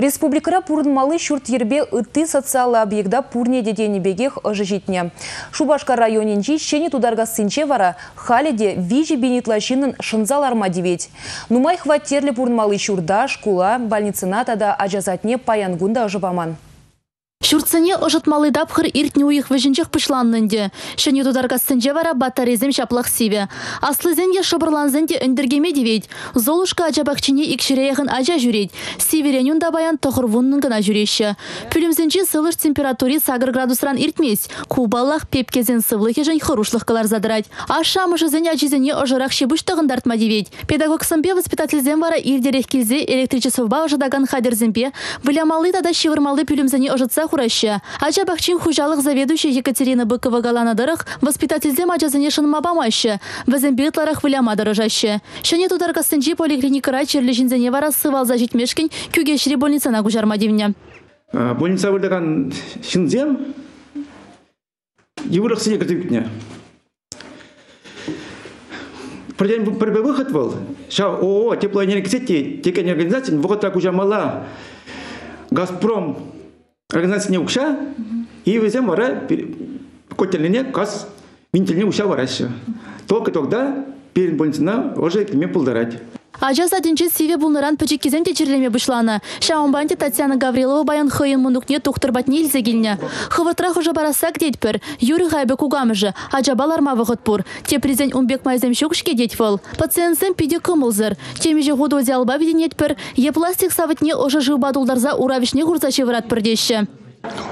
Республикара пурнмалы шүрт ербе ытты социалы объекта пурне деденебегех житне. Шубашка районинчи шені тударга сынче вара халеде вижи бенитлашинын шынзал. Нумай хваттерлі пурнмалы шурда, шкула, больницына тада ажазатне паянгунда ыжываман. Шурцыне ожытмалы дапхыр иртне уйых вежінчех пышланнынде. Шыне тударгасынже вара батарезем шаплах сиве. Аслызенде шыбырланзенде өндіргеме девейд. Золушка ажабақчине икшіреяхын ажа жүрейд. Северенюн да баян тұхыр гына жүрейші. Пүлімзенже сылыш температури сагыр градусран иртмес. Кубаллах пепкезен сывлыхе жын хырышлық кылар задырать. Аша мыжызен ажизене ожырақ шебуштығын дартма девейд. Педагог сымпе воспитательзен вара ирдерек келзе электричесовба ожыдаган хадерземпе. Вылямалы тада шивырмалы пүлімзене ожытса хураща. Ача бахчин хужалық заведующая Екатерина Быкова галадырых воспитательзем ажазыне шынмабамаща. Візін бетларах выляма дырыжаща. Шане тударкасынчи поликлиникара черлі жинзене вара сывал зажитмешкін кюгешри больницана гужарма девня. Больница выдаган шинзем еврых сине кіртіпіне. Первый выход был. Сейчас ООО теплоэнергетики, теплоэнергетики, вот так уже мала. Газпром организация не укша, и везем вара котельне газ винтельне укша вараща. Только тогда перед больницына уже кеме пулдарать. Ажа садинче сиве булныран пөчек кезем течерлеме бұшланы. Шаумбанте Татьяна Гаврилова баян хыйын мұндукне тухтыр батне илзе келіне. Хывытрах уже барасак детпір. Юры хайбы кугамыжы. Ажа баларма вғыт бұр. Те президент Умбек майзем шукшке детфыл. Пациентсен пиде кымылзыр. Темеже худу диалба виденетпір. Е пластик савытне ожы жылбадулдарза уравишне хурза чевырат пірдеші.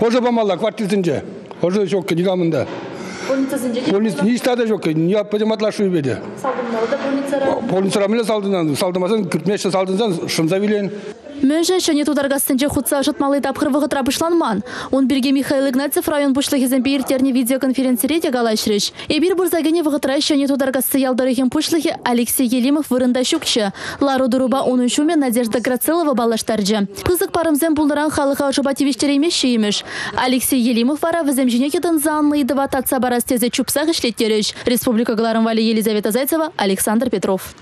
Ожы бамалла квартирсінже. Ожы шокке негамында. Больница не истада жоқ, не подематлашу беде. Больницара миле салдынан, салдымасын, кіртмеші салдынсан, шынза билен. Мөнжен шөне тударгастынче хутса жытмалы тапқыр вғытра бұшланман. Он бірге Михаил Игнатьев район бұшлығы бейіртеріне видеоконференцире де галашрыш. Эбир бұрзагене вғытра шөне тударгасты ялдарыхен пұшлығы Алексей Елимов вырында шукчы. Лару Дуруба оның шуме Надежда Грацелова балаштаржы. Пызык парымзен бұлдыран халыға жыбативештер емеш шеймеш. Алексей Елимов вара візем женекетін занлы идыва татса барастезе чупсақ ішлеттеріш. Республика Гларым Вали Елизавета Зайцева, Александр Петров.